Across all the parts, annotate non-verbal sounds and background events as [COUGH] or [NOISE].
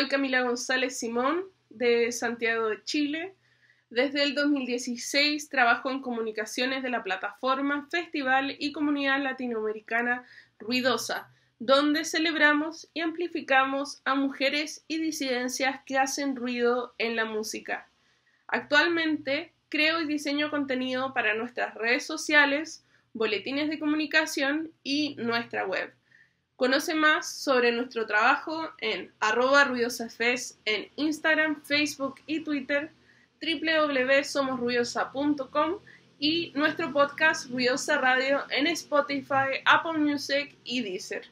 soy Camila González Simón de Santiago de Chile. Desde el 2016 trabajo en comunicaciones de la plataforma Festival y Comunidad Latinoamericana Ruidosa, donde celebramos y amplificamos a mujeres y disidencias que hacen ruido en la música. Actualmente creo y diseño contenido para nuestras redes sociales, boletines de comunicación y nuestra web. Conoce más sobre nuestro trabajo en arroba ruidosafes en Instagram, Facebook y Twitter, www.somosruidosa.com y nuestro podcast Ruidosa Radio en Spotify, Apple Music y Deezer.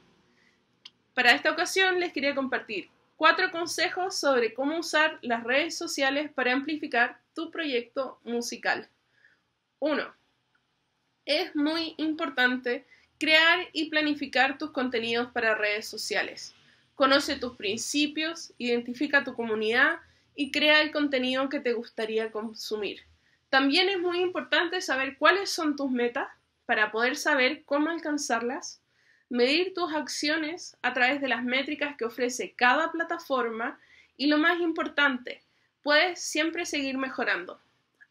Para esta ocasión les quería compartir cuatro consejos sobre cómo usar las redes sociales para amplificar tu proyecto musical. 1. Es muy importante crear y planificar tus contenidos para redes sociales. Conoce tus principios, identifica tu comunidad y crea el contenido que te gustaría consumir. También es muy importante saber cuáles son tus metas para poder saber cómo alcanzarlas, medir tus acciones a través de las métricas que ofrece cada plataforma y lo más importante, puedes siempre seguir mejorando.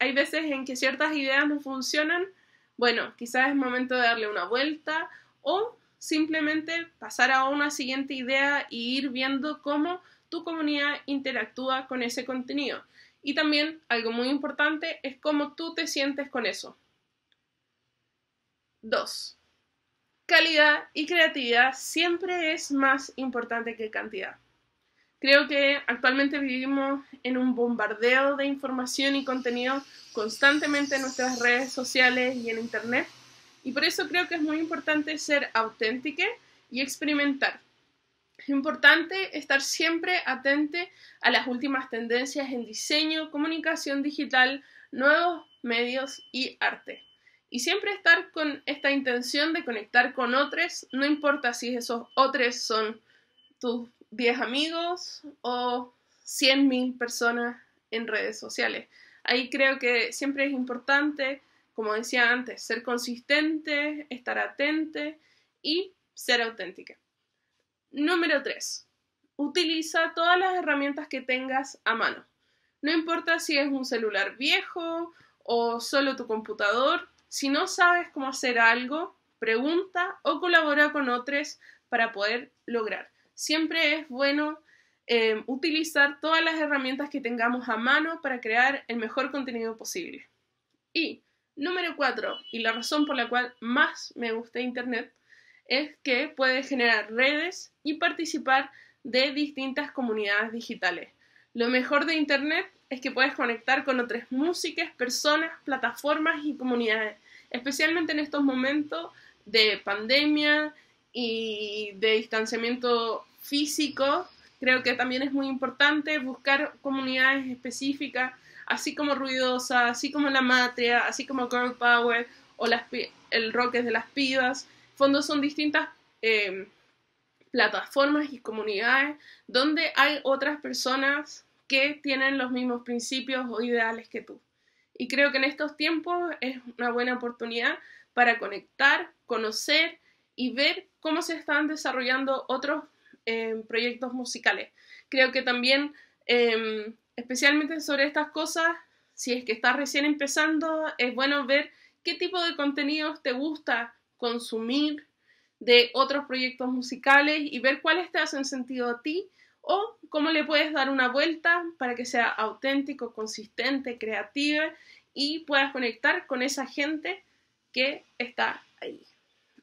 Hay veces en que ciertas ideas no funcionan, bueno, quizás es momento de darle una vuelta o simplemente pasar a una siguiente idea y ir viendo cómo tu comunidad interactúa con ese contenido. Y también algo muy importante es cómo tú te sientes con eso. 2. Calidad y creatividad siempre es más importante que cantidad. Creo que actualmente vivimos en un bombardeo de información y contenido constantemente en nuestras redes sociales y en Internet. Y por eso creo que es muy importante ser auténtica y experimentar. Es importante estar siempre atente a las últimas tendencias en diseño, comunicación digital, nuevos medios y arte. Y siempre estar con esta intención de conectar con otros, no importa si esos otros son tus 10 amigos o 100.000 personas en redes sociales. Ahí creo que siempre es importante, como decía antes, ser consistente, estar atente y ser auténtica. Número 3. Utiliza todas las herramientas que tengas a mano. No importa si es un celular viejo o solo tu computador, si no sabes cómo hacer algo, pregunta o colabora con otros para poder lograr siempre es bueno eh, utilizar todas las herramientas que tengamos a mano para crear el mejor contenido posible. Y número cuatro, y la razón por la cual más me gusta Internet, es que puedes generar redes y participar de distintas comunidades digitales. Lo mejor de Internet es que puedes conectar con otras músicas, personas, plataformas y comunidades, especialmente en estos momentos de pandemia y de distanciamiento físico, creo que también es muy importante buscar comunidades específicas, así como Ruidosa, así como La Matria, así como Girl Power o las, el Rock de las Pibas. Fondos son distintas em, plataformas y comunidades donde hay otras personas que tienen los mismos principios o ideales que tú. Y creo que en estos tiempos es una buena oportunidad para conectar, conocer y ver cómo se están desarrollando otros proyectos musicales. Creo que también, em, especialmente sobre estas cosas, si es que estás recién empezando, es bueno ver qué tipo de contenidos te gusta consumir de otros proyectos musicales y ver cuáles te hacen sentido a ti o cómo le puedes dar una vuelta para que sea auténtico, consistente, creativo y puedas conectar con esa gente que está ahí.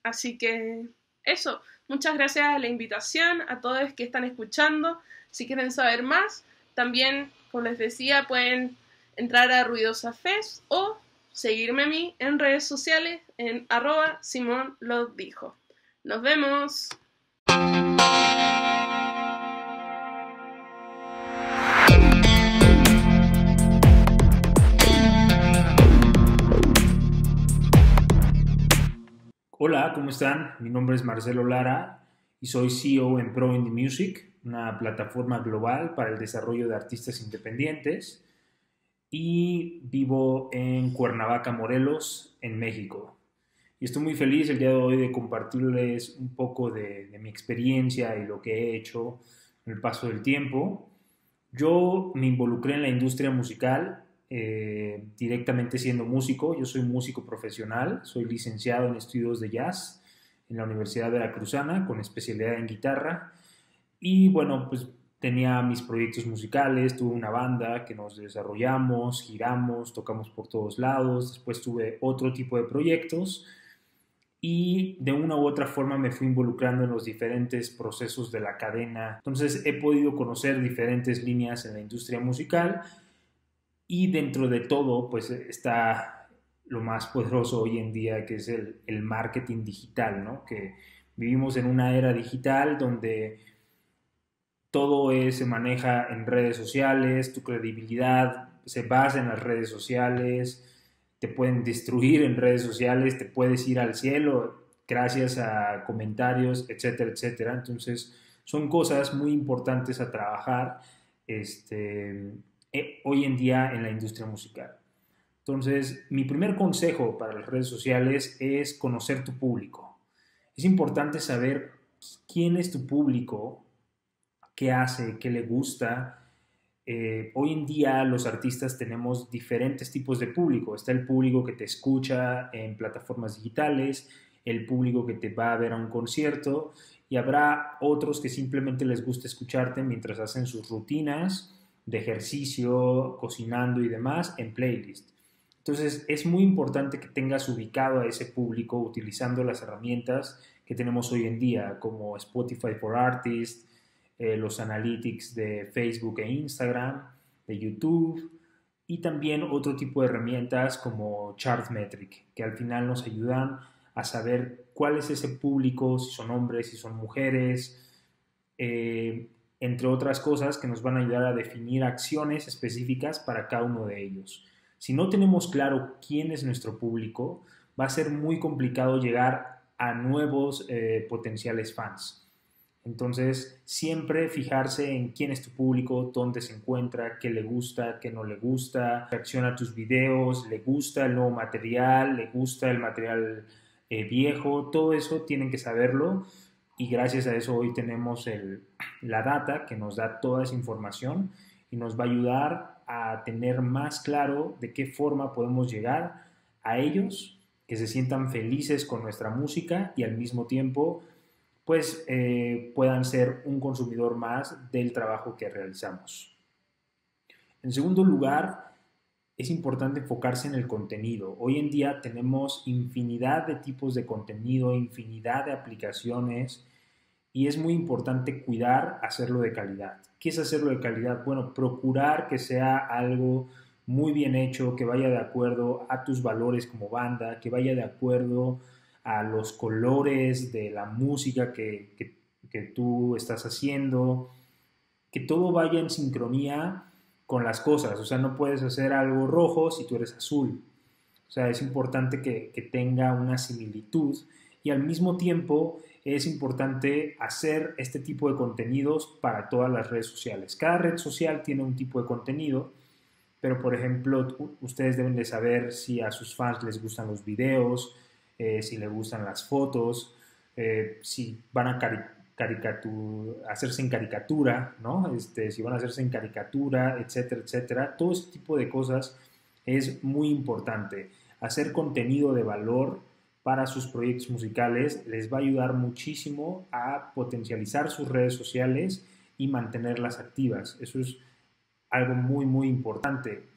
Así que eso, Muchas gracias a la invitación, a todos que están escuchando. Si quieren saber más, también, como les decía, pueden entrar a Ruidosa Fest o seguirme a mí en redes sociales en arroba Simón dijo. Nos vemos. Hola, ¿cómo están? Mi nombre es Marcelo Lara y soy CEO en Pro Indie Music, una plataforma global para el desarrollo de artistas independientes y vivo en Cuernavaca, Morelos, en México. Y estoy muy feliz el día de hoy de compartirles un poco de, mi experiencia y lo que he hecho el paso del tiempo. Yo me involucré en la industria musical eh, directamente siendo músico. Yo soy músico profesional, soy licenciado en estudios de jazz en la Universidad Veracruzana con especialidad en guitarra. Y bueno, pues tenía mis proyectos musicales, tuve una banda que nos desarrollamos, giramos, tocamos por todos lados, después tuve otro tipo de proyectos y de una u otra forma me fui involucrando en los diferentes procesos de la cadena. Entonces he podido conocer diferentes líneas en la industria musical y dentro de todo pues está lo más poderoso hoy en día que es el, marketing digital, ¿no? Que vivimos en una era digital donde todo se maneja en redes sociales, tu credibilidad se basa en las redes sociales, te pueden destruir en redes sociales, te puedes ir al cielo gracias a comentarios, etcétera, etcétera. Entonces, son cosas muy importantes a trabajar este, eh, hoy en día en la industria musical. Entonces, mi primer consejo para las redes sociales es conocer tu público. Es importante saber quién es tu público qué hace, qué le gusta. Eh, hoy en día los artistas tenemos diferentes tipos de público. Está el público que te escucha en plataformas digitales, el público que te va a ver a un concierto y habrá otros que simplemente les gusta escucharte mientras hacen sus rutinas de ejercicio, cocinando y demás en playlist. Entonces es muy importante que tengas ubicado a ese público utilizando las herramientas que tenemos hoy en día como Spotify for Artists, eh, los analytics de Facebook e Instagram, de YouTube y también otro tipo de herramientas como Chartmetric, que al final nos ayudan a saber cuál es ese público, si son hombres, si son mujeres, eh, entre otras cosas que nos van a ayudar a definir acciones específicas para cada uno de ellos. Si no tenemos claro quién es nuestro público, va a ser muy complicado llegar a nuevos eh, potenciales fans. Entonces, siempre fijarse en quién es tu público, dónde se encuentra, qué le gusta, qué no le gusta, reacciona a tus videos, le gusta el nuevo material, le gusta el material eh, viejo, todo eso tienen que saberlo y gracias a eso hoy tenemos la data que nos da toda esa información y nos va a ayudar a tener más claro de qué forma podemos llegar a ellos, que se sientan felices con nuestra música y al mismo tiempo pues eh, puedan ser un consumidor más del trabajo que realizamos. En segundo lugar, es importante enfocarse en el contenido. Hoy en día tenemos infinidad de tipos de contenido, infinidad de aplicaciones y es muy importante cuidar hacerlo de calidad. ¿Qué es hacerlo de calidad? Bueno, procurar que sea algo muy bien hecho, que vaya de acuerdo a tus valores como banda, que vaya de acuerdo a los colores de la música que, que, tú estás haciendo, que todo vaya en sincronía con las cosas, o sea, no puedes hacer algo rojo si tú eres azul, o sea, es importante que, tenga una similitud y al mismo tiempo es importante hacer este tipo de contenidos para todas las redes sociales. Cada red social tiene un tipo de contenido, pero por ejemplo, ustedes deben de saber si a sus fans les gustan los videos, eh, si le gustan las fotos, eh, si van a hacerse en caricatura, ¿no? Este, si van a hacerse en caricatura, etcétera, etcétera. Todo ese tipo de cosas es muy importante. Hacer contenido de valor para sus proyectos musicales les va a ayudar muchísimo a potencializar sus redes sociales y mantenerlas activas. Eso es algo muy, muy importante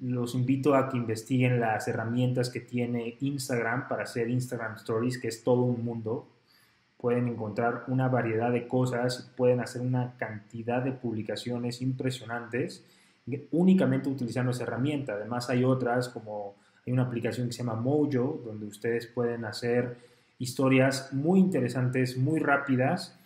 los invito a que investiguen las herramientas que tiene Instagram para hacer Instagram Stories, que es todo un mundo. Pueden encontrar una variedad de cosas, pueden hacer una cantidad de publicaciones impresionantes únicamente utilizando esa herramienta. Además hay otras como hay una aplicación que se llama Mojo, donde ustedes pueden hacer historias muy interesantes, muy rápidas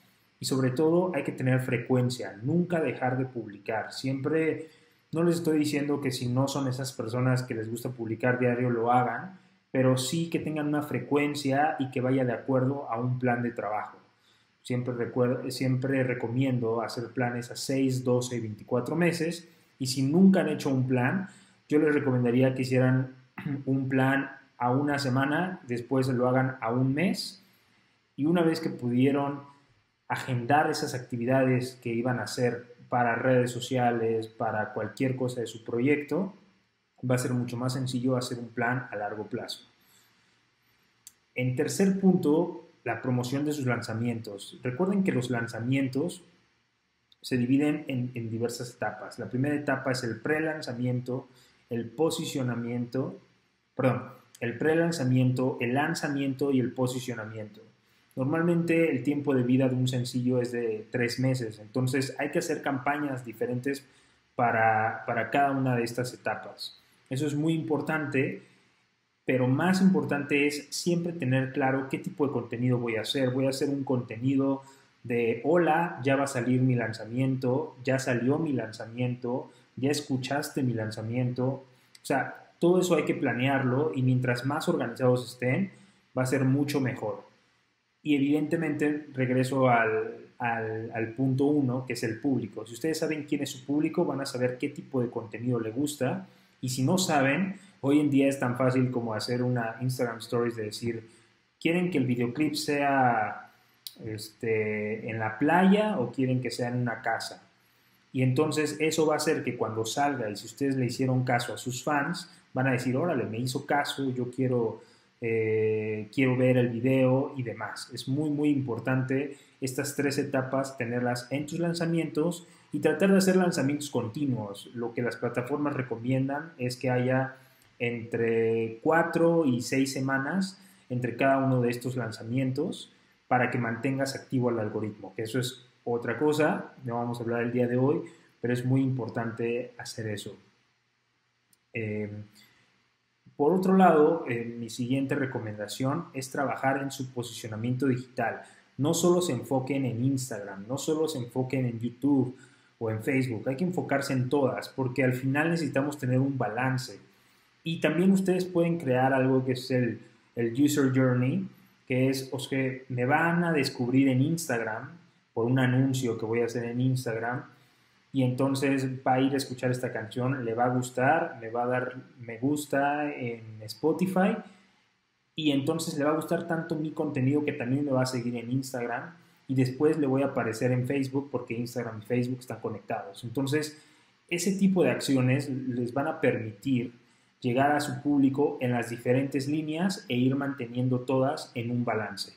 y sobre todo hay que tener frecuencia, nunca dejar de publicar. Siempre no les estoy diciendo que si no son esas personas que les gusta publicar diario lo hagan, pero sí que tengan una frecuencia y que vaya de acuerdo a un plan de trabajo. Siempre, recuerdo, siempre recomiendo hacer planes a 6, 12 y 24 meses y si nunca han hecho un plan, yo les recomendaría que hicieran [CLEARS THROAT] un plan a una semana, después lo hagan a un mes y una vez que pudieron agendar esas actividades que iban a hacer para redes sociales, para cualquier cosa de su proyecto, va a ser mucho más sencillo hacer un plan a largo plazo. En tercer punto, la promoción de sus lanzamientos. Recuerden que los lanzamientos se dividen en, diversas etapas. La primera etapa es el pre-lanzamiento, el posicionamiento, perdón, el pre-lanzamiento, el lanzamiento y el posicionamiento. Normalmente el tiempo de vida de un sencillo es de tres meses, entonces hay que hacer campañas diferentes para, para cada una de estas etapas. Eso es muy importante, pero más importante es siempre tener claro qué tipo de contenido voy a hacer. Voy a hacer un contenido de hola, ya va a salir mi lanzamiento, ya salió mi lanzamiento, ya escuchaste mi lanzamiento. O sea, todo eso hay que planearlo y mientras más organizados estén, va a ser mucho mejor. Y evidentemente regreso al, punto uno, que es el público. Si ustedes saben quién es su público, van a saber qué tipo de contenido le gusta. Y si no saben, hoy en día es tan fácil como hacer una Instagram Stories de decir, ¿quieren que el videoclip sea este, en la playa o quieren que sea en una casa? Y entonces eso va a hacer que cuando salga y si ustedes le hicieron caso a sus fans, van a decir, órale, me hizo caso, yo quiero eh, quiero ver el video y demás. Es muy, muy importante estas tres etapas, tenerlas en tus lanzamientos y tratar de hacer lanzamientos continuos. Lo que las plataformas recomiendan es que haya entre cuatro y seis semanas entre cada uno de estos lanzamientos para que mantengas activo el algoritmo, que eso es otra cosa, no vamos a hablar el día de hoy, pero es muy importante hacer eso. Eh, por otro lado, eh, mi siguiente recomendación es trabajar en su posicionamiento digital. No solo se enfoquen en Instagram, no solo se enfoquen en YouTube o en Facebook, hay que enfocarse en todas porque al final necesitamos tener un balance. Y también ustedes pueden crear algo que es el, el User Journey, que es, o que me van a descubrir en Instagram por un anuncio que voy a hacer en Instagram y entonces va a ir a escuchar esta canción, le va a gustar, le va a dar me gusta en Spotify y entonces le va a gustar tanto mi contenido que también me va a seguir en Instagram y después le voy a aparecer en Facebook porque Instagram y Facebook están conectados. Entonces, ese tipo de acciones les van a permitir llegar a su público en las diferentes líneas e ir manteniendo todas en un balance.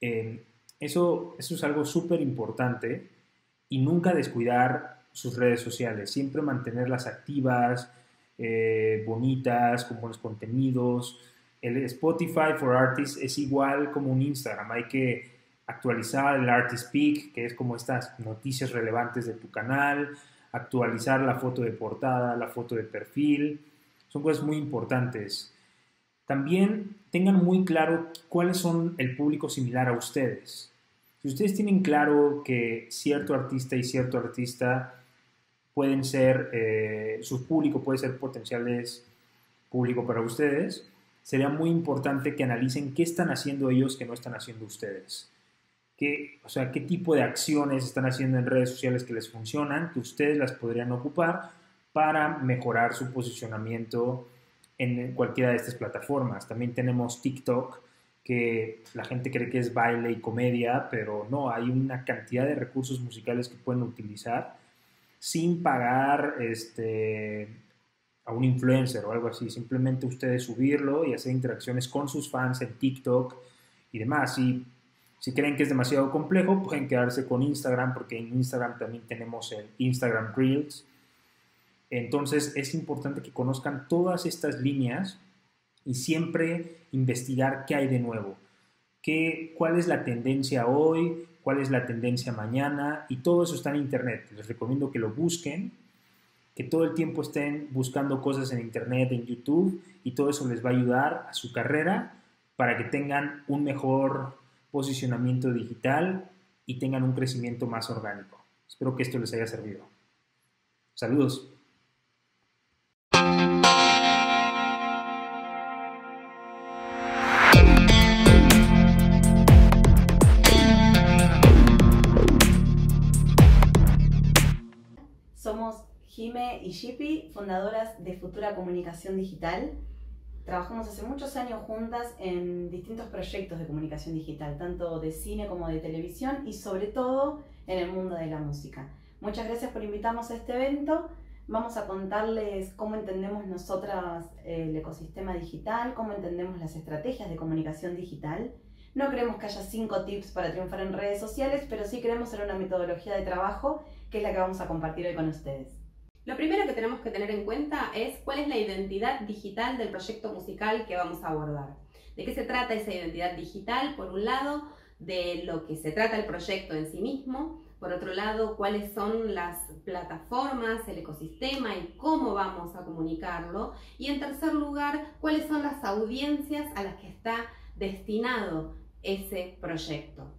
Eh, eso, eso es algo súper importante y nunca descuidar sus redes sociales, siempre mantenerlas activas, eh, bonitas, con buenos contenidos. El Spotify for Artists es igual como un Instagram, hay que actualizar el Artist Peak, que es como estas noticias relevantes de tu canal, actualizar la foto de portada, la foto de perfil, son cosas muy importantes. También tengan muy claro cuáles son el público similar a ustedes. Si ustedes tienen claro que cierto artista y cierto artista pueden ser, eh, su público puede ser potenciales público para ustedes, sería muy importante que analicen qué están haciendo ellos que no están haciendo ustedes. Qué, o sea, qué tipo de acciones están haciendo en redes sociales que les funcionan, que ustedes las podrían ocupar para mejorar su posicionamiento en cualquiera de estas plataformas. También tenemos TikTok, que la gente cree que es baile y comedia, pero no, hay una cantidad de recursos musicales que pueden utilizar sin pagar este, a un influencer o algo así. Simplemente ustedes subirlo y hacer interacciones con sus fans en TikTok y demás. Y si creen que es demasiado complejo, pueden quedarse con Instagram, porque en Instagram también tenemos el Instagram Reels. Entonces es importante que conozcan todas estas líneas y siempre investigar qué hay de nuevo, qué, cuál es la tendencia hoy, cuál es la tendencia mañana y todo eso está en Internet. Les recomiendo que lo busquen, que todo el tiempo estén buscando cosas en Internet, en YouTube y todo eso les va a ayudar a su carrera para que tengan un mejor posicionamiento digital y tengan un crecimiento más orgánico. Espero que esto les haya servido. Saludos. Y Shippy, fundadoras de Futura Comunicación Digital. Trabajamos hace muchos años juntas en distintos proyectos de comunicación digital, tanto de cine como de televisión y sobre todo en el mundo de la música. Muchas gracias por invitarnos a este evento. Vamos a contarles cómo entendemos nosotras el ecosistema digital, cómo entendemos las estrategias de comunicación digital. No creemos que haya cinco tips para triunfar en redes sociales, pero sí creemos en una metodología de trabajo que es la que vamos a compartir hoy con ustedes. Lo primero que tenemos que tener en cuenta es cuál es la identidad digital del proyecto musical que vamos a abordar. ¿De qué se trata esa identidad digital? Por un lado, de lo que se trata el proyecto en sí mismo. Por otro lado, cuáles son las plataformas, el ecosistema y cómo vamos a comunicarlo. Y en tercer lugar, cuáles son las audiencias a las que está destinado ese proyecto.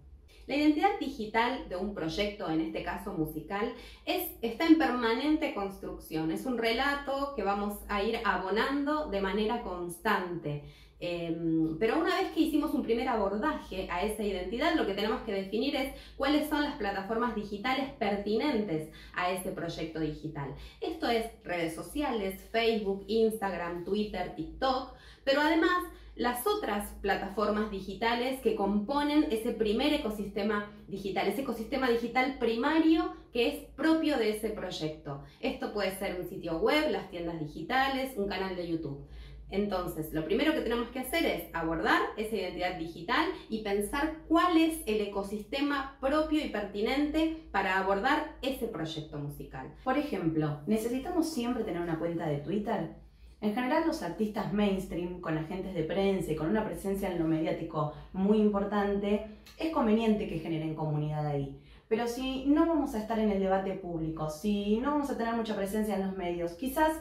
La identidad digital de un proyecto, en este caso musical, es, está en permanente construcción. Es un relato que vamos a ir abonando de manera constante. Em, pero una vez que hicimos un primer abordaje a esa identidad, lo que tenemos que definir es cuáles son las plataformas digitales pertinentes a ese proyecto digital. Esto es redes sociales, Facebook, Instagram, Twitter, TikTok, pero además las otras plataformas digitales que componen ese primer ecosistema digital, ese ecosistema digital primario que es propio de ese proyecto. Esto puede ser un sitio web, las tiendas digitales, un canal de YouTube. Entonces, lo primero que tenemos que hacer es abordar esa identidad digital y pensar cuál es el ecosistema propio y pertinente para abordar ese proyecto musical. Por ejemplo, ¿necesitamos siempre tener una cuenta de Twitter? En general los artistas mainstream, con agentes de prensa y con una presencia en lo mediático muy importante, es conveniente que generen comunidad ahí. Pero si no vamos a estar en el debate público, si no vamos a tener mucha presencia en los medios, quizás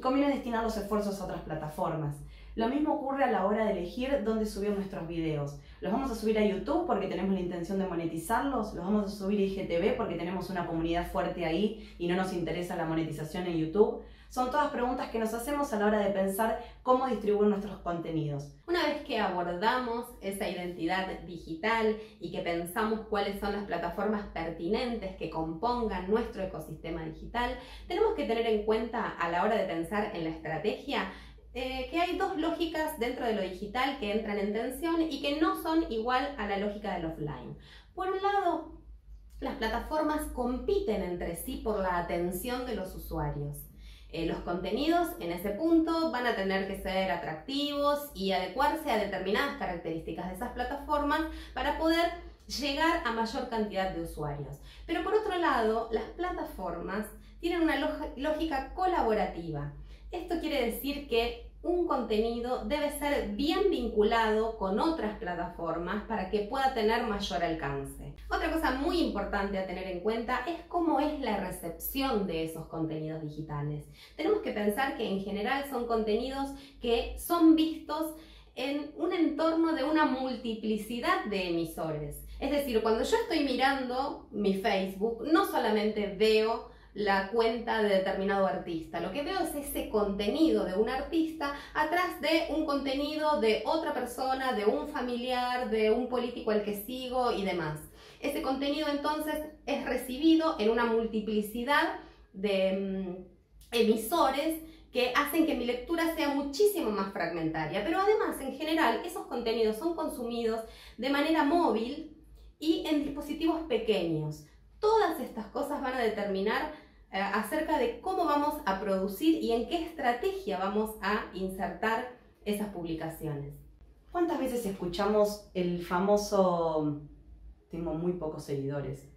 conviene destinar los esfuerzos a otras plataformas. Lo mismo ocurre a la hora de elegir dónde subir nuestros videos. ¿Los vamos a subir a YouTube porque tenemos la intención de monetizarlos? ¿Los vamos a subir a IGTV porque tenemos una comunidad fuerte ahí y no nos interesa la monetización en YouTube? Son todas preguntas que nos hacemos a la hora de pensar cómo distribuir nuestros contenidos. Una vez que abordamos esa identidad digital y que pensamos cuáles son las plataformas pertinentes que compongan nuestro ecosistema digital, tenemos que tener en cuenta a la hora de pensar en la estrategia eh, que hay dos lógicas dentro de lo digital que entran en tensión y que no son igual a la lógica del offline. Por un lado, las plataformas compiten entre sí por la atención de los usuarios. Eh, los contenidos en ese punto van a tener que ser atractivos y adecuarse a determinadas características de esas plataformas para poder llegar a mayor cantidad de usuarios. Pero por otro lado, las plataformas tienen una lógica colaborativa. Esto quiere decir que un contenido debe ser bien vinculado con otras plataformas para que pueda tener mayor alcance. Otra cosa muy importante a tener en cuenta es cómo es la recepción de esos contenidos digitales. Tenemos que pensar que en general son contenidos que son vistos en un entorno de una multiplicidad de emisores. Es decir, cuando yo estoy mirando mi Facebook, no solamente veo la cuenta de determinado artista. Lo que veo es ese contenido de un artista atrás de un contenido de otra persona, de un familiar, de un político al que sigo y demás. Ese contenido entonces es recibido en una multiplicidad de mm, emisores que hacen que mi lectura sea muchísimo más fragmentaria. Pero además, en general, esos contenidos son consumidos de manera móvil y en dispositivos pequeños. Todas estas cosas van a determinar acerca de cómo vamos a producir y en qué estrategia vamos a insertar esas publicaciones. ¿Cuántas veces escuchamos el famoso tengo muy pocos seguidores?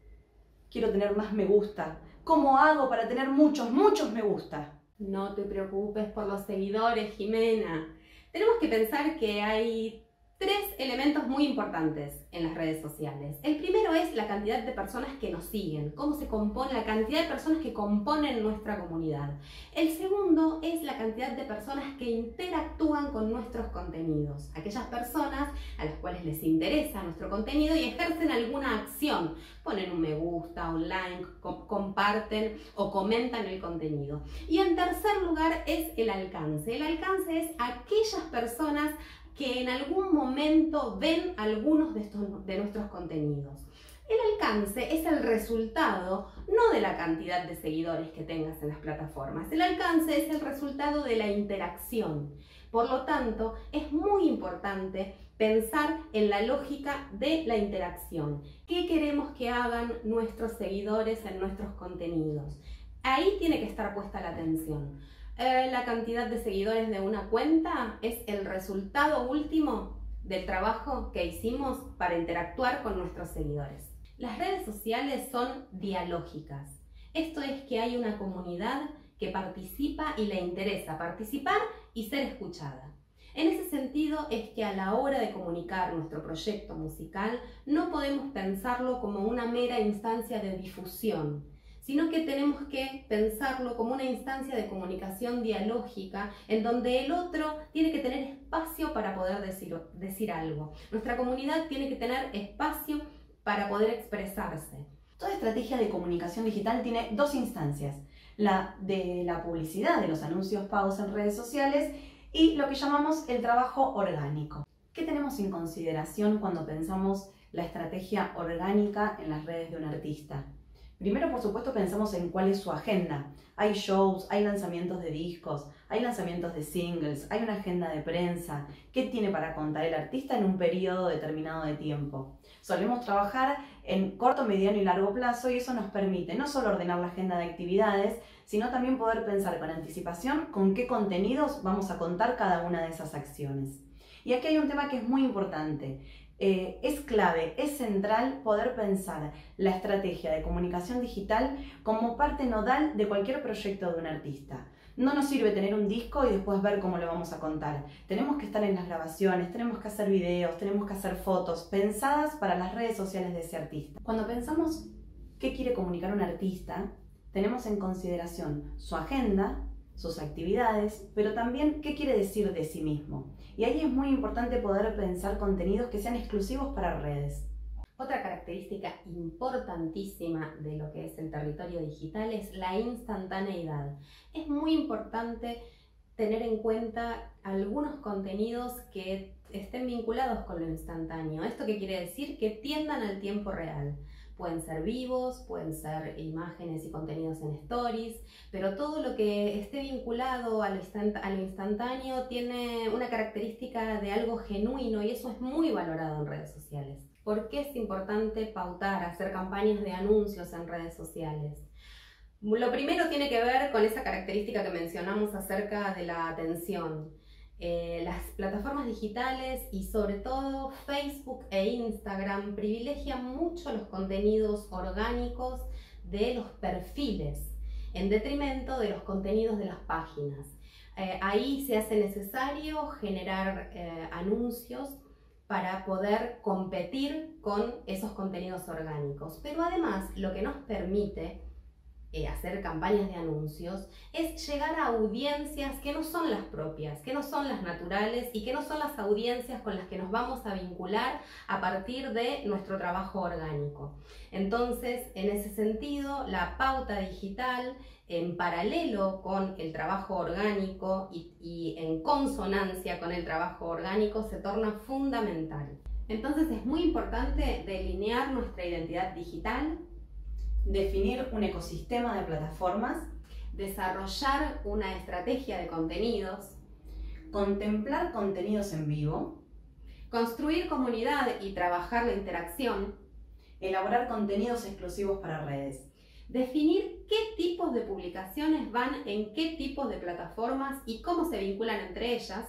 Quiero tener más me gusta. ¿Cómo hago para tener muchos, muchos me gusta? No te preocupes por los seguidores, Jimena. Tenemos que pensar que hay tres elementos muy importantes en las redes sociales. El primero es la cantidad de personas que nos siguen, cómo se compone la cantidad de personas que componen nuestra comunidad. El segundo es la cantidad de personas que interactúan con nuestros contenidos, aquellas personas a las cuales les interesa nuestro contenido y ejercen alguna acción, ponen un me gusta, un like, comparten o comentan el contenido. Y en tercer lugar es el alcance. El alcance es aquellas personas que en algún momento ven algunos de, estos, de nuestros contenidos. El alcance es el resultado no de la cantidad de seguidores que tengas en las plataformas, el alcance es el resultado de la interacción. Por lo tanto, es muy importante pensar en la lógica de la interacción. ¿Qué queremos que hagan nuestros seguidores en nuestros contenidos? Ahí tiene que estar puesta la atención. Eh, la cantidad de seguidores de una cuenta es el resultado último del trabajo que hicimos para interactuar con nuestros seguidores. Las redes sociales son dialógicas. Esto es que hay una comunidad que participa y le interesa participar y ser escuchada. En ese sentido es que a la hora de comunicar nuestro proyecto musical no podemos pensarlo como una mera instancia de difusión, sino que tenemos que pensarlo como una instancia de comunicación dialógica en donde el otro tiene que tener espacio para poder decir, decir algo. Nuestra comunidad tiene que tener espacio para poder expresarse. Toda estrategia de comunicación digital tiene dos instancias, la de la publicidad, de los anuncios pagos en redes sociales y lo que llamamos el trabajo orgánico. ¿Qué tenemos en consideración cuando pensamos la estrategia orgánica en las redes de un artista? Primero, por supuesto, pensamos en cuál es su agenda. Hay shows, hay lanzamientos de discos, hay lanzamientos de singles, hay una agenda de prensa. ¿Qué tiene para contar el artista en un periodo determinado de tiempo? Solemos trabajar en corto, mediano y largo plazo y eso nos permite no solo ordenar la agenda de actividades, sino también poder pensar con anticipación con qué contenidos vamos a contar cada una de esas acciones. Y aquí hay un tema que es muy importante. Eh, es clave, es central poder pensar la estrategia de comunicación digital como parte nodal de cualquier proyecto de un artista. No nos sirve tener un disco y después ver cómo lo vamos a contar. Tenemos que estar en las grabaciones, tenemos que hacer videos, tenemos que hacer fotos pensadas para las redes sociales de ese artista. Cuando pensamos qué quiere comunicar un artista, tenemos en consideración su agenda, sus actividades, pero también qué quiere decir de sí mismo. Y ahí es muy importante poder pensar contenidos que sean exclusivos para redes. Otra característica importantísima de lo que es el territorio digital es la instantaneidad. Es muy importante tener en cuenta algunos contenidos que estén vinculados con lo instantáneo. ¿Esto qué quiere decir? Que tiendan al tiempo real. Pueden ser vivos, pueden ser imágenes y contenidos en stories, pero todo lo que esté vinculado a lo, instantáneo tiene una característica de algo genuino y eso es muy valorado en redes sociales. ¿Por qué es importante pautar, hacer campañas de anuncios en redes sociales? Lo primero tiene que ver con esa característica que mencionamos acerca de la atención. Eh, las plataformas digitales y sobre todo Facebook e Instagram privilegian mucho los contenidos orgánicos de los perfiles en detrimento de los contenidos de las páginas. Eh, ahí se hace necesario generar eh, anuncios para poder competir con esos contenidos orgánicos. Pero además lo que nos permite eh, hacer campañas de anuncios es llegar a audiencias que no son las propias, que no son las naturales y que no son las audiencias con las que nos vamos a vincular a partir de nuestro trabajo orgánico. Entonces, en ese sentido, la pauta digital en paralelo con el trabajo orgánico y, y en consonancia con el trabajo orgánico se torna fundamental. Entonces es muy importante delinear nuestra identidad digital, definir un ecosistema de plataformas, desarrollar una estrategia de contenidos, contemplar contenidos en vivo, construir comunidad y trabajar la interacción, elaborar contenidos exclusivos para redes, definir qué tipos de publicaciones van en qué tipos de plataformas y cómo se vinculan entre ellas,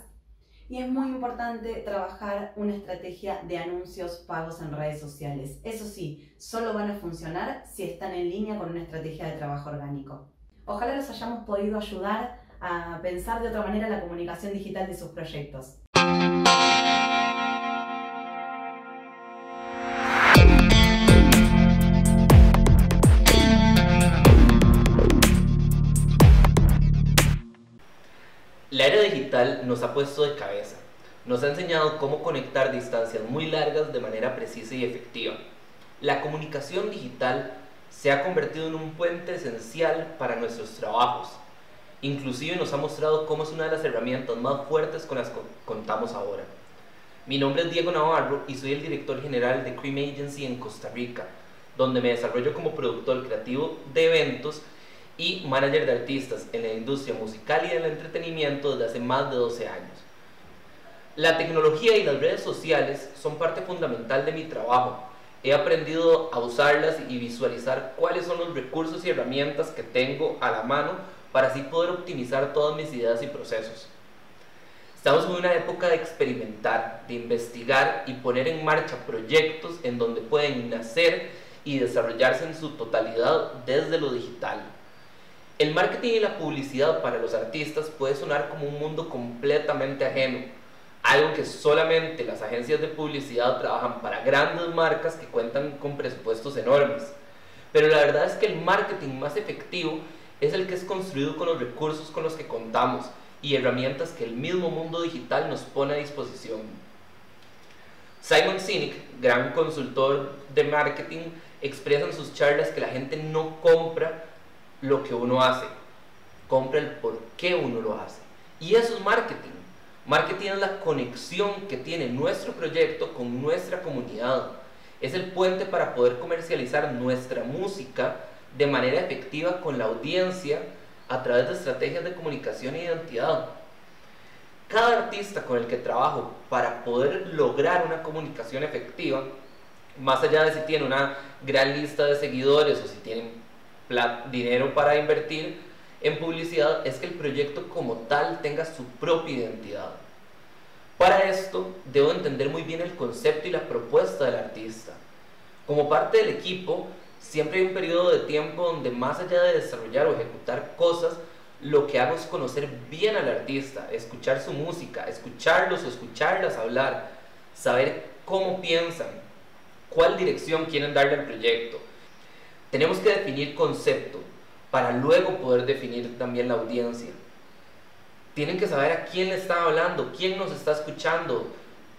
y es muy importante trabajar una estrategia de anuncios pagos en redes sociales. Eso sí, solo van a funcionar si están en línea con una estrategia de trabajo orgánico. Ojalá los hayamos podido ayudar a pensar de otra manera la comunicación digital de sus proyectos. Digital nos ha puesto de cabeza. Nos ha enseñado cómo conectar distancias muy largas de manera precisa y efectiva. La comunicación digital se ha convertido en un puente esencial para nuestros trabajos. Inclusive nos ha mostrado cómo es una de las herramientas más fuertes con las que contamos ahora. Mi nombre es Diego Navarro y soy el director general de Cream Agency en Costa Rica, donde me desarrollo como productor creativo de eventos y manager de artistas en la industria musical y del entretenimiento desde hace más de 12 años. La tecnología y las redes sociales son parte fundamental de mi trabajo. He aprendido a usarlas y visualizar cuáles son los recursos y herramientas que tengo a la mano para así poder optimizar todas mis ideas y procesos. Estamos en una época de experimentar, de investigar y poner en marcha proyectos en donde pueden nacer y desarrollarse en su totalidad desde lo digital. El marketing y la publicidad para los artistas puede sonar como un mundo completamente ajeno, algo que solamente las agencias de publicidad trabajan para grandes marcas que cuentan con presupuestos enormes. Pero la verdad es que el marketing más efectivo es el que es construido con los recursos con los que contamos y herramientas que el mismo mundo digital nos pone a disposición. Simon Sinek, gran consultor de marketing, expresa en sus charlas que la gente no compra lo que uno hace, compra el por qué uno lo hace. Y eso es marketing. Marketing es la conexión que tiene nuestro proyecto con nuestra comunidad. Es el puente para poder comercializar nuestra música de manera efectiva con la audiencia a través de estrategias de comunicación e identidad. Cada artista con el que trabajo para poder lograr una comunicación efectiva, más allá de si tiene una gran lista de seguidores o si tiene dinero para invertir, en publicidad es que el proyecto como tal tenga su propia identidad. Para esto debo entender muy bien el concepto y la propuesta del artista. Como parte del equipo, siempre hay un periodo de tiempo donde más allá de desarrollar o ejecutar cosas, lo que hago es conocer bien al artista, escuchar su música, escucharlos o escucharlas hablar, saber cómo piensan, cuál dirección quieren darle al proyecto. Tenemos que definir concepto, para luego poder definir también la audiencia. Tienen que saber a quién le están hablando, quién nos está escuchando,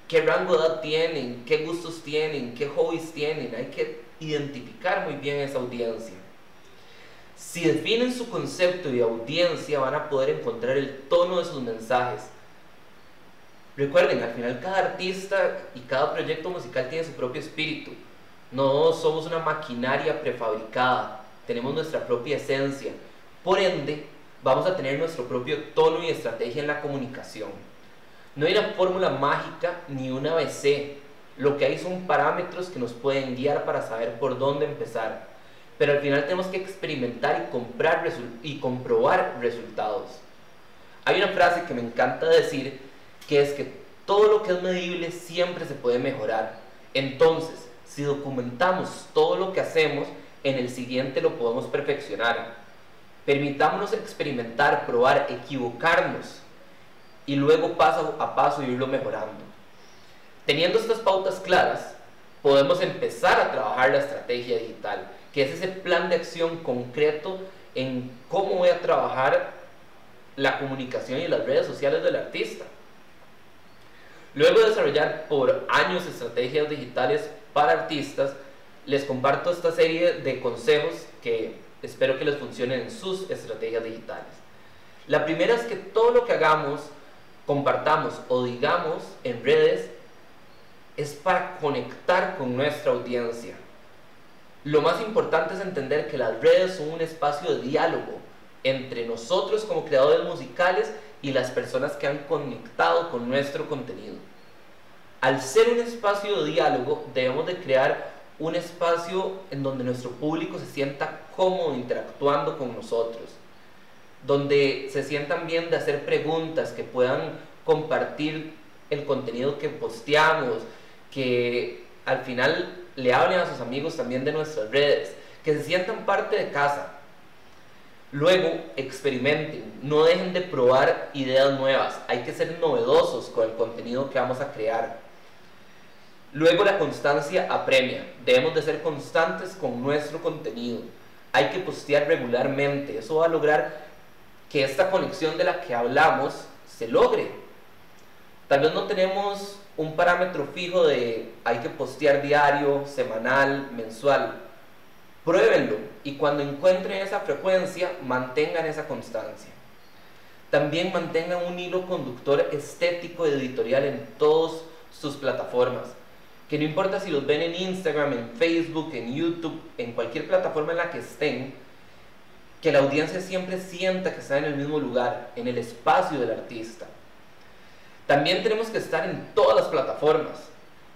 qué rango de edad tienen, qué gustos tienen, qué hobbies tienen. Hay que identificar muy bien esa audiencia. Si definen su concepto de audiencia, van a poder encontrar el tono de sus mensajes. Recuerden, al final cada artista y cada proyecto musical tiene su propio espíritu. No somos una maquinaria prefabricada tenemos nuestra propia esencia. Por ende, vamos a tener nuestro propio tono y estrategia en la comunicación. No hay una fórmula mágica ni una ABC. Lo que hay son parámetros que nos pueden guiar para saber por dónde empezar. Pero al final tenemos que experimentar y, comprar y comprobar resultados. Hay una frase que me encanta decir que es que todo lo que es medible siempre se puede mejorar. Entonces, si documentamos todo lo que hacemos, en el siguiente lo podemos perfeccionar. Permitámonos experimentar, probar, equivocarnos y luego paso a paso irlo mejorando. Teniendo estas pautas claras, podemos empezar a trabajar la estrategia digital, que es ese plan de acción concreto en cómo voy a trabajar la comunicación y las redes sociales del artista. Luego de desarrollar por años estrategias digitales para artistas, les comparto esta serie de consejos que espero que les funcionen en sus estrategias digitales. La primera es que todo lo que hagamos, compartamos o digamos en redes es para conectar con nuestra audiencia. Lo más importante es entender que las redes son un espacio de diálogo entre nosotros como creadores musicales y las personas que han conectado con nuestro contenido. Al ser un espacio de diálogo, debemos de crear un espacio en donde nuestro público se sienta cómodo interactuando con nosotros, donde se sientan bien de hacer preguntas, que puedan compartir el contenido que posteamos, que al final le hablen a sus amigos también de nuestras redes, que se sientan parte de casa. Luego, experimenten, no dejen de probar ideas nuevas, hay que ser novedosos con el contenido que vamos a crear. Luego la constancia apremia. Debemos de ser constantes con nuestro contenido. Hay que postear regularmente. Eso va a lograr que esta conexión de la que hablamos se logre. Tal vez no tenemos un parámetro fijo de hay que postear diario, semanal, mensual. Pruébenlo y cuando encuentren esa frecuencia, mantengan esa constancia. También mantengan un hilo conductor estético editorial en todas sus plataformas que no importa si los ven en Instagram, en Facebook, en YouTube, en cualquier plataforma en la que estén, que la audiencia siempre sienta que está en el mismo lugar, en el espacio del artista. También tenemos que estar en todas las plataformas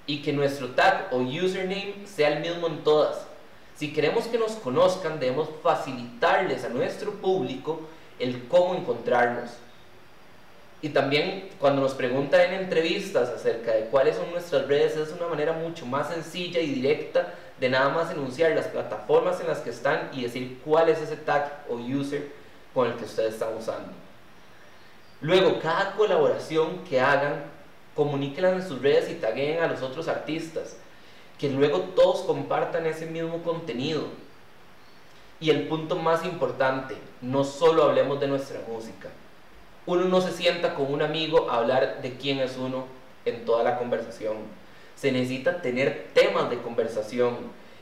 y que nuestro tag o username sea el mismo en todas. Si queremos que nos conozcan, debemos facilitarles a nuestro público el cómo encontrarnos. Y también cuando nos preguntan en entrevistas acerca de cuáles son nuestras redes, es una manera mucho más sencilla y directa de nada más enunciar las plataformas en las que están y decir cuál es ese tag o user con el que ustedes están usando. Luego, cada colaboración que hagan, comuníquenla en sus redes y taguen a los otros artistas. Que luego todos compartan ese mismo contenido. Y el punto más importante, no solo hablemos de nuestra música. Uno no se sienta con un amigo a hablar de quién es uno en toda la conversación. Se necesita tener temas de conversación.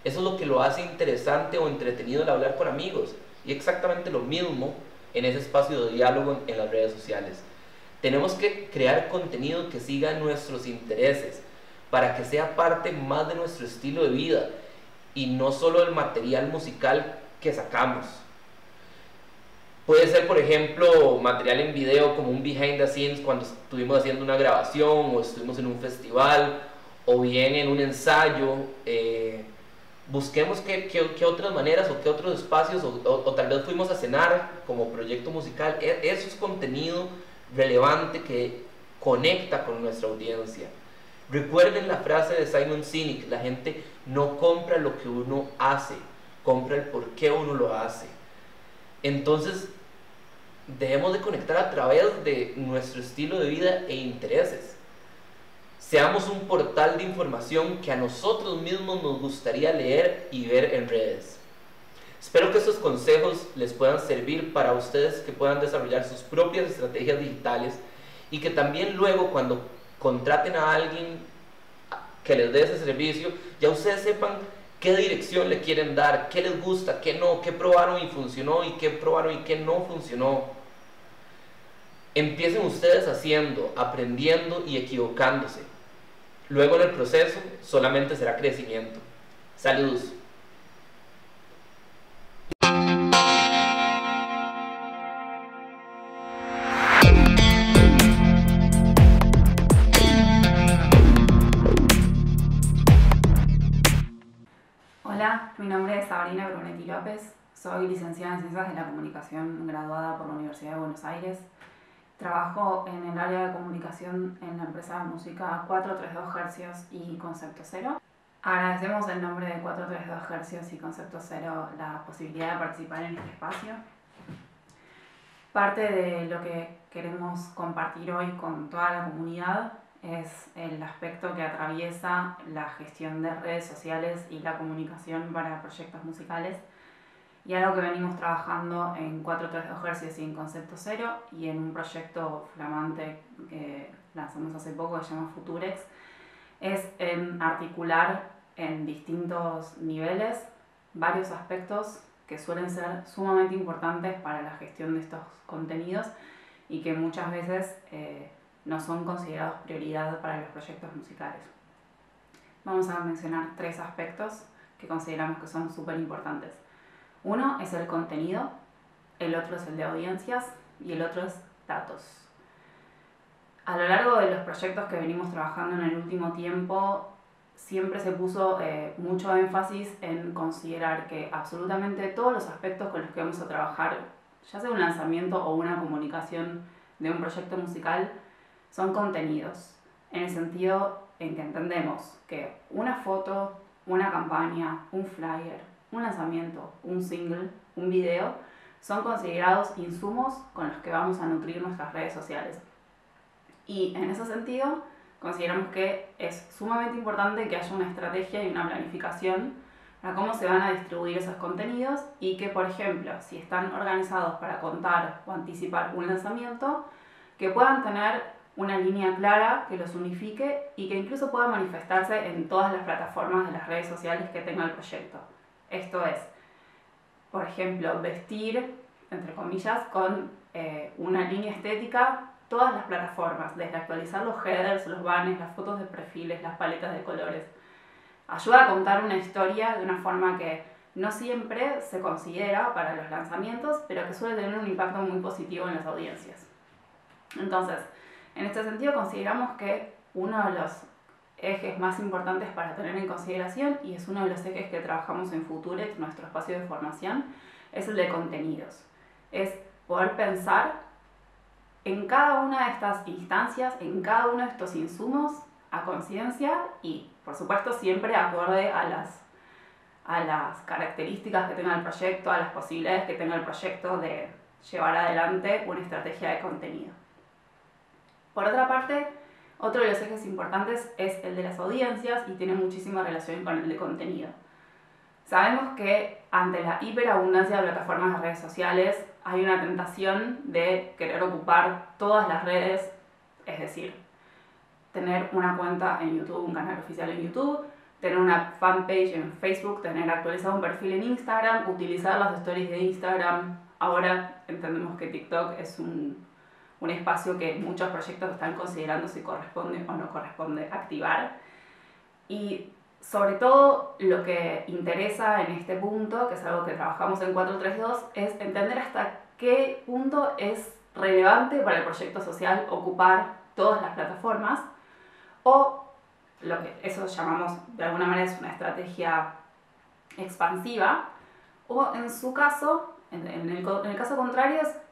Eso es lo que lo hace interesante o entretenido el hablar con amigos. Y exactamente lo mismo en ese espacio de diálogo en, las redes sociales. Tenemos que crear contenido que siga nuestros intereses para que sea parte más de nuestro estilo de vida y no solo el material musical que sacamos. Puede ser, por ejemplo, material en video como un behind the scenes cuando estuvimos haciendo una grabación o estuvimos en un festival o bien en un ensayo. Eh, busquemos qué, qué, otras maneras o qué otros espacios, o, o, tal vez fuimos a cenar como proyecto musical. E, eso es contenido relevante que conecta con nuestra audiencia. Recuerden la frase de Simon Sinek, la gente no compra lo que uno hace, compra el por qué uno lo hace. Entonces, debemos de conectar a través de nuestro estilo de vida e intereses seamos un portal de información que a nosotros mismos nos gustaría leer y ver en redes. Espero que estos consejos les puedan servir para ustedes que puedan desarrollar sus propias estrategias digitales y que también luego cuando contraten a alguien que les dé ese servicio, ya ustedes sepan qué dirección le quieren dar, qué les gusta, qué no, qué probaron y funcionó y qué probaron y qué no funcionó. Empiecen ustedes haciendo, aprendiendo y equivocándose Luego en el proceso solamente será crecimiento. Saludos. López, soy licenciada en Ciencias de la Comunicación graduada por la Universidad de Buenos Aires Trabajo en el área de comunicación en la empresa de música 432 Hercios y Concepto Cero. Agradecemos en nombre de 432 Hercios y Concepto Cero la posibilidad de participar en este espacio. Parte de lo que queremos compartir hoy con toda la comunidad es el aspecto que atraviesa la gestión de redes sociales y la comunicación para proyectos musicales y algo que venimos trabajando en 432 Hercios y en Concepto Cero y en un proyecto flamante que lanzamos hace poco que se llama Futurex, es en articular en distintos niveles varios aspectos que suelen ser sumamente importantes para la gestión de estos contenidos y que muchas veces eh, no son considerados prioridad para los proyectos musicales. Vamos a mencionar tres aspectos que consideramos que son súper importantes. Uno es el contenido, el otro es el de audiencias y el otro es datos. A lo largo de los proyectos que venimos trabajando en el último tiempo, siempre se puso eh, mucho énfasis en considerar que absolutamente todos los aspectos con los que vamos a trabajar, ya sea un lanzamiento o una comunicación de un proyecto musical, son contenidos, en el sentido en que entendemos que una foto, una campaña, un flyer, un lanzamiento, un single, un video, son considerados insumos con los que vamos a nutrir nuestras redes sociales. Y en ese sentido, consideramos que es sumamente importante que haya una estrategia y una planificación para cómo se van a distribuir esos contenidos y que, por ejemplo, si están organizados para contar o anticipar un lanzamiento, que puedan tener una línea clara que los unifique y que incluso pueda manifestarse en todas las plataformas de las redes sociales que tenga el proyecto. Esto es, por ejemplo, vestir, entre comillas, con eh, una línea estética todas las plataformas, desde actualizar los headers, los banners, las fotos de perfiles, las paletas de colores. Ayuda a contar una historia de una forma que no siempre se considera para los lanzamientos, pero que suele tener un impacto muy positivo en las audiencias. Entonces, En este sentido, consideramos que uno de los ejes más importantes para tener en consideración, y es uno de los ejes que trabajamos en Futurex, nuestro espacio de formación, es el de contenidos. Es poder pensar en cada una de estas instancias, en cada uno de estos insumos, a conciencia y, por supuesto, siempre acorde a las, a las características que tenga el proyecto, a las posibilidades que tenga el proyecto de llevar adelante una estrategia de contenido. Por otra parte, otro de los ejes importantes es el de las audiencias y tiene muchísima relación con el de contenido. Sabemos que ante la hiperabundancia de plataformas de redes sociales hay una tentación de querer ocupar todas las redes, es decir, tener una cuenta en YouTube, un canal oficial en YouTube, tener una fanpage en Facebook, tener actualizado un perfil en Instagram, utilizar las stories de Instagram. Ahora entendemos que TikTok es un, un espacio que muchos proyectos están considerando si corresponde o no corresponde activar. Y sobre todo lo que interesa en este punto, que es algo que trabajamos en 432, es entender hasta qué punto es relevante para el proyecto social ocupar todas las plataformas o lo que eso llamamos de alguna manera es una estrategia expansiva o en su caso, en, el, el caso contrario es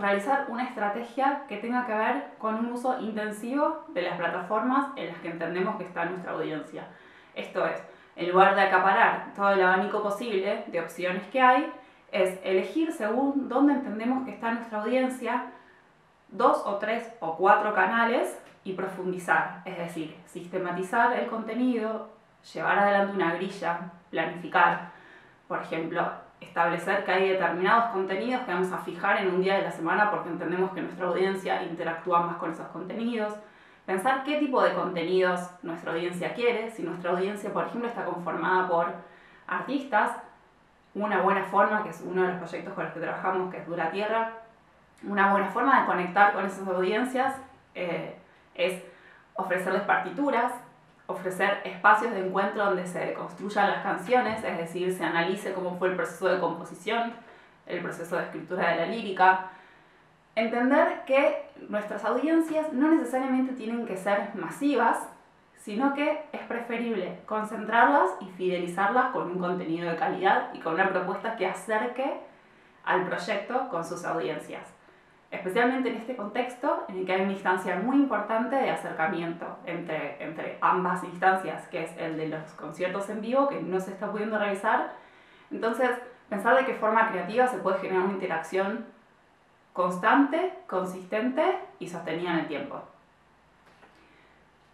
realizar una estrategia que tenga que ver con un uso intensivo de las plataformas en las que entendemos que está nuestra audiencia. Esto es, en lugar de acaparar todo el abanico posible de opciones que hay, es elegir según dónde entendemos que está nuestra audiencia dos o tres o cuatro canales y profundizar, es decir, sistematizar el contenido, llevar adelante una grilla, planificar, por ejemplo, establecer que hay determinados contenidos que vamos a fijar en un día de la semana porque entendemos que nuestra audiencia interactúa más con esos contenidos, pensar qué tipo de contenidos nuestra audiencia quiere, si nuestra audiencia, por ejemplo, está conformada por artistas, una buena forma, que es uno de los proyectos con los que trabajamos, que es Dura Tierra, una buena forma de conectar con esas audiencias eh, es ofrecerles partituras, ofrecer espacios de encuentro donde se construyan las canciones, es decir, se analice cómo fue el proceso de composición, el proceso de escritura de la lírica. Entender que nuestras audiencias no necesariamente tienen que ser masivas, sino que es preferible concentrarlas y fidelizarlas con un contenido de calidad y con una propuesta que acerque al proyecto con sus audiencias especialmente en este contexto en el que hay una instancia muy importante de acercamiento entre, entre ambas instancias, que es el de los conciertos en vivo, que no se está pudiendo realizar. Entonces, pensar de qué forma creativa se puede generar una interacción constante, consistente y sostenida en el tiempo.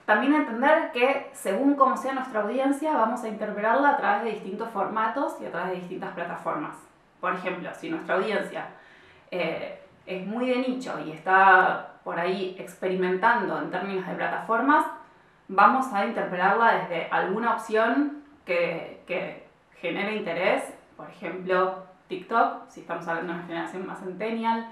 También entender que según cómo sea nuestra audiencia, vamos a interpretarla a través de distintos formatos y a través de distintas plataformas. Por ejemplo, si nuestra audiencia eh, es muy de nicho y está por ahí experimentando en términos de plataformas, vamos a interpretarla desde alguna opción que, que genere interés, por ejemplo, TikTok, si estamos hablando de una generación más centennial,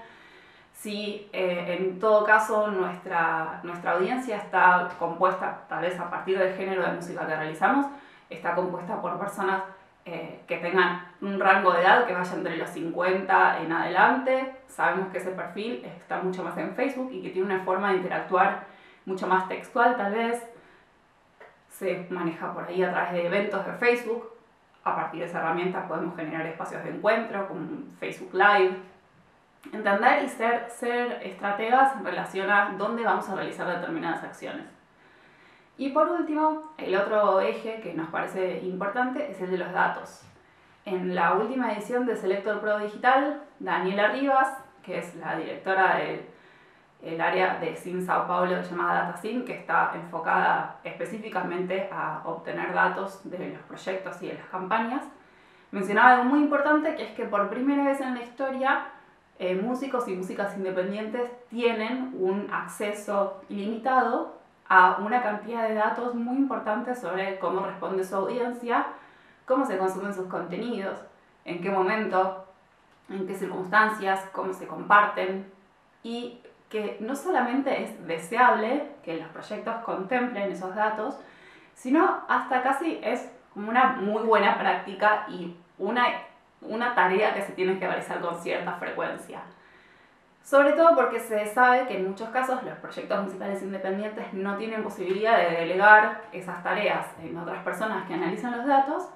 si eh, en todo caso nuestra, nuestra audiencia está compuesta, tal vez a partir del género de música que realizamos, está compuesta por personas eh, que tengan un rango de edad que vaya entre los 50 en adelante. Sabemos que ese perfil está mucho más en Facebook y que tiene una forma de interactuar mucho más textual tal vez. Se maneja por ahí a través de eventos de Facebook. A partir de esa herramienta podemos generar espacios de encuentro como Facebook Live. Entender y ser, ser estrategas en relación a dónde vamos a realizar determinadas acciones. Y por último, el otro eje que nos parece importante es el de los datos. En la última edición de Selector Pro Digital, Daniela Rivas, que es la directora del área de SIN Sao Paulo llamada DataSIN, que está enfocada específicamente a obtener datos de los proyectos y de las campañas, mencionaba algo muy importante que es que por primera vez en la historia eh, músicos y músicas independientes tienen un acceso ilimitado a una cantidad de datos muy importantes sobre cómo responde su audiencia, cómo se consumen sus contenidos, en qué momento, en qué circunstancias, cómo se comparten y que no solamente es deseable que los proyectos contemplen esos datos, sino hasta casi es como una muy buena práctica y una, una tarea que se tiene que realizar con cierta frecuencia. Sobre todo porque se sabe que en muchos casos los proyectos musicales independientes no tienen posibilidad de delegar esas tareas en otras personas que analizan los datos,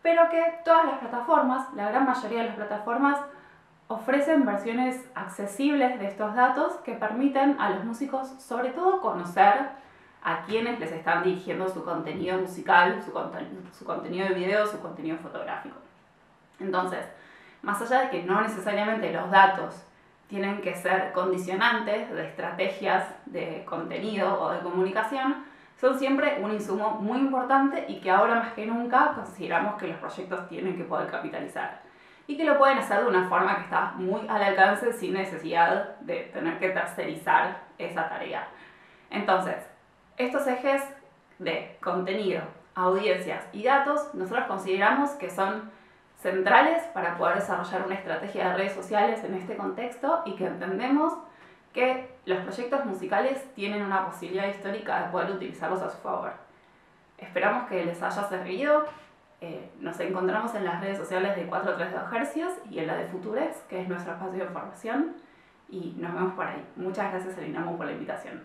pero que todas las plataformas, la gran mayoría de las plataformas, ofrecen versiones accesibles de estos datos que permiten a los músicos sobre todo conocer a quienes les están dirigiendo su contenido musical, su, su contenido de video, su contenido fotográfico. Entonces, más allá de que no necesariamente los datos tienen que ser condicionantes de estrategias de contenido o de comunicación, son siempre un insumo muy importante y que ahora más que nunca consideramos que los proyectos tienen que poder capitalizar y que lo pueden hacer de una forma que está muy al alcance sin necesidad de tener que tercerizar esa tarea. Entonces, estos ejes de contenido, audiencias y datos, nosotros consideramos que son centrales para poder desarrollar una estrategia de redes sociales en este contexto y que entendemos que los proyectos musicales tienen una posibilidad histórica de poder utilizarlos a su favor. Esperamos que les haya servido. Eh, nos encontramos en las redes sociales de 432 Hz y en la de Futurex, que es nuestro espacio de formación, y nos vemos por ahí. Muchas gracias, Elinamo, por la invitación.